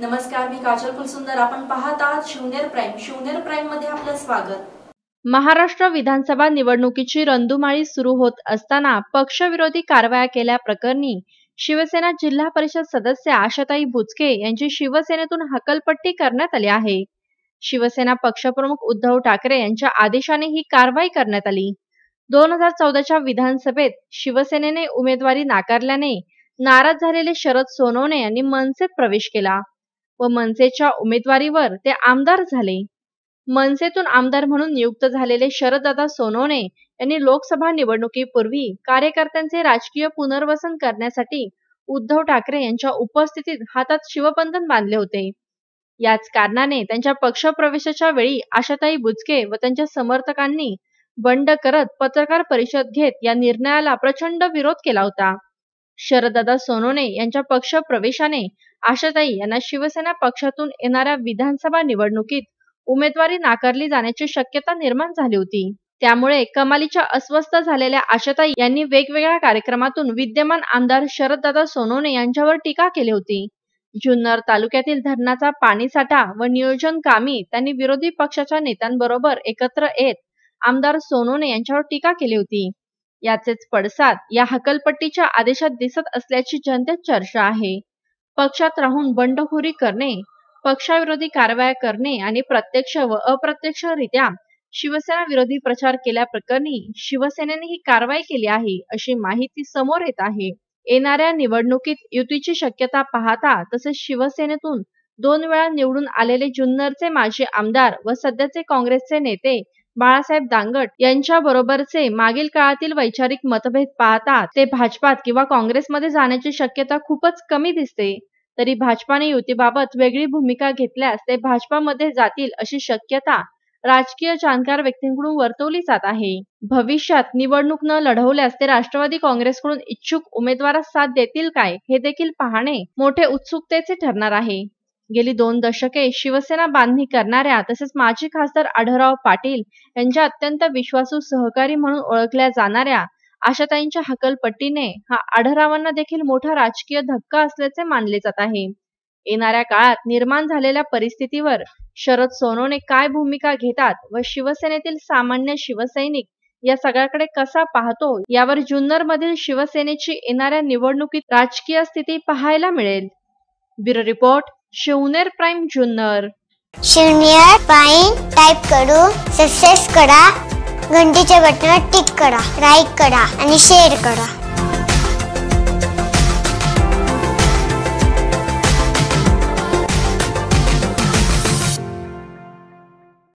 नमस्कार मी काजल कुलसुंदर. आपण पाहत आहात शिवनेर प्राईम. शिवनेर प्राईममध्ये आपलं स्वागत. महाराष्ट्र विधानसभा निवडणुकीची रंधुमाळी सुरू होत असताना पक्षविरोधी कारवाया केल्याप्रकरणी शिवसेना जिल्हा परिषद सदस्य आशाताई बुचके यांची शिवसेनेतून हकलपट्टी करण्यात आली आहे. शिवसेना पक्षप्रमुख उद्धव ठाकरे यांच्या आदेशाने ही कारवाई करण्यात आली. दोन हजार चौदाच्या विधानसभेत शिवसेनेने उमेदवारी नाकारल्याने नाराज झालेले शरद सोनवणे यांनी मनसेत प्रवेश केला. व मनसेच्या उमेदवारीवर ते आमदार झाले. मनसेतून आमदार म्हणून नियुक्त झालेले शरददादा सोनवणे यांनी लोकसभा निवडणुकीपूर्वी कार्यकर्त्यांचे राजकीय पुनर्वसन करण्यासाठी उद्धव ठाकरे यांच्या उपस्थितीत हातात शिवबंधन बांधले होते. याच कारणाने त्यांच्या पक्षप्रवेशाच्या वेळी आशाताई बुचके व त्यांच्या समर्थकांनी बंड करत पत्रकार परिषद घेत या निर्णयाला प्रचंड विरोध केला होता. शरददादा सोनवणे यांच्या पक्ष प्रवेशाने आशाताई यांना शिवसेना पक्षातून येणाऱ्या विधानसभा निवडणुकीत उमेदवारी नाकारली जाण्याची शक्यता निर्माण झाली होती. त्यामुळे कमालीच्या अस्वस्थ झालेल्या आशाताई यांनी वेगवेगळ्या कार्यक्रमातून विद्यमान आमदार शरददादा सोनवणे यांच्यावर टीका केली होती. जुन्नर तालुक्यातील धरणाचा पाणीसाठा व नियोजन कामी त्यांनी विरोधी पक्षाच्या नेत्यांबरोबर एकत्र येत आमदार सोनवणे यांच्यावर टीका केली होती. याचेच पडसाद या हकलपट्टीच्या आदेशात दिसत असल्याची जनतेत चर्चा आहे. पक्षात राहून बंडखोरी करणे पक्षाविरोधी कारवाया करणे आणि प्रत्यक्ष व अप्रत्यक्षरित्या शिवसेना विरोधी प्रचार केल्याप्रकरणी शिवसेनेने ही कारवाई केली आहे अशी माहिती समोर येत आहे. येणाऱ्या निवडणुकीत युतीची शक्यता पाहता तसेच शिवसेनेतून दोन वेळा निवडून आलेले जुन्नरचे माजी आमदार व सध्याचे काँग्रेसचे नेते बाळासाहेब दांगट यांच्या बरोबरचे मागील काळातील वैचारिक मतभेद पाहता ते भाजपात किंवा काँग्रेसमध्ये जाण्याची शक्यता खूपच कमी दिसते. तरी भाजपाने युतीबाबत वेगळी भूमिका घेतल्यास ते भाजपामध्ये जातील अशी शक्यता राजकीय जाणकार व्यक्तींकडून वर्तवली जात आहे. भविष्यात निवडणूक न लढवल्यास ते राष्ट्रवादी काँग्रेसकडून इच्छुक उमेदवारास साथ देतील काय हे देखील पाहणे मोठे उत्सुकतेचे ठरणार आहे. गेली दोन दशके शिवसेना बांधणी करणाऱ्या तसेच माजी खासदार आढळराव पाटील यांच्या अत्यंत विश्वासू सहकारी म्हणून ओळखल्या जाणाऱ्या आशाताईंच्या हकलपट्टीने हा आढळरावांना देखील मोठा राजकीय धक्का असल्याचे मानले जात आहे. येणाऱ्या काळात निर्माण झालेल्या परिस्थितीवर शरद सोनवणे काय भूमिका घेतात व शिवसेनेतील सामान्य शिवसैनिक या सगळ्याकडे कसा पाहतो यावर जुन्नर मधील शिवसेनेची येणाऱ्या निवडणुकीत राजकीय स्थिती पाहायला मिळेल. Bureau report Shivner prime Junnar. Shivneri prime type करू सक्सेस करा घंटीच्या बटनावर टिक करा लाईक करा आणि शेअर करा.